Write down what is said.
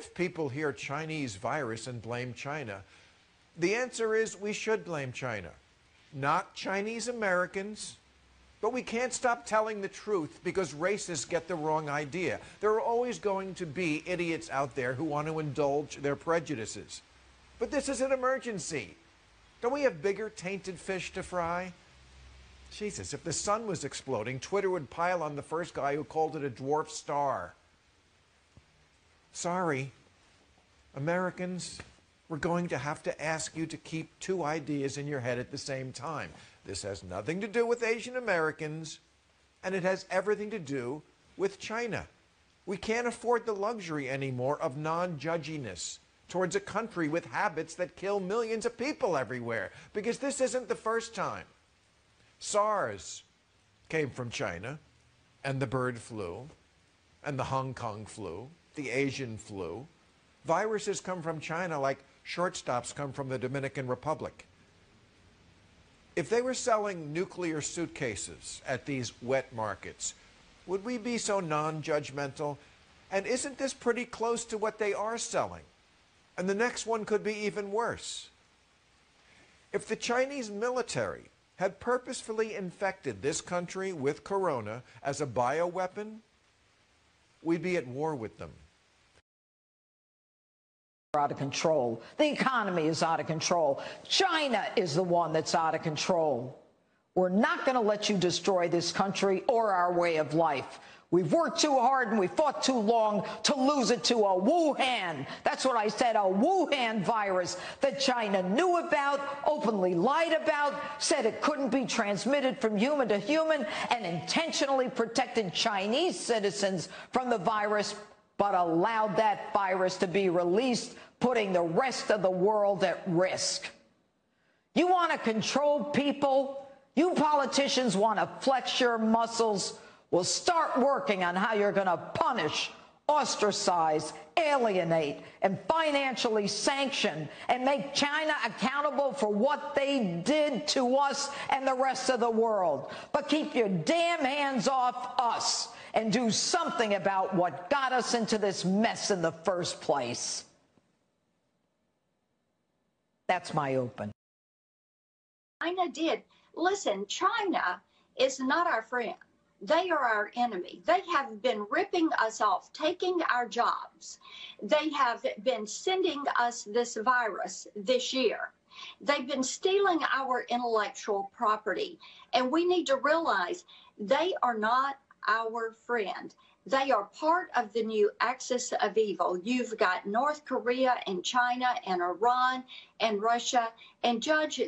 if people hear Chinese virus and blame China? The answer is we should blame China, not Chinese Americans. But we can't stop telling the truth because racists get the wrong idea. There are always going to be idiots out there who want to indulge their prejudices. But this is an emergency. Don't we have bigger tainted fish to fry? Jesus, if the sun was exploding, Twitter would pile on the first guy who called it a dwarf star. Sorry, Americans, we're going to have to ask you to keep two ideas in your head at the same time. This has nothing to do with Asian Americans, and it has everything to do with China. We can't afford the luxury anymore of non judginess towards a country with habits that kill millions of people everywhere, because this isn't the first time. SARS came from China, and the bird flu, and the Hong Kong flu, the Asian flu. Viruses come from China like shortstops come from the Dominican Republic. If they were selling nuclear suitcases at these wet markets, would we be so non judgmental? And isn't this pretty close to what they are selling? And the next one could be even worse. If the Chinese military had purposefully infected this country with corona as a bioweapon, we'd be at war with them out of control. The economy is out of control. China is the one that's out of control. We're not going to let you destroy this country or our way of life. We've worked too hard and we fought too long to lose it to a Wuhan. That's what I said, a Wuhan virus that China knew about, openly lied about, said it couldn't be transmitted from human to human, and intentionally protected Chinese citizens from the virus but allowed that virus to be released, putting the rest of the world at risk. You want to control people? You politicians want to flex your muscles? Well, start working on how you're going to punish, ostracize, alienate, and financially sanction and make China accountable for what they did to us and the rest of the world. But keep your damn hands off us and do something about what got us into this mess in the first place. That's my open. China did. Listen, China is not our friend. They are our enemy. They have been ripping us off, taking our jobs. They have been sending us this virus this year. They've been stealing our intellectual property. And we need to realize they are not our friend. They are part of the new axis of evil. You've got North Korea and China and Iran and Russia. And Judge,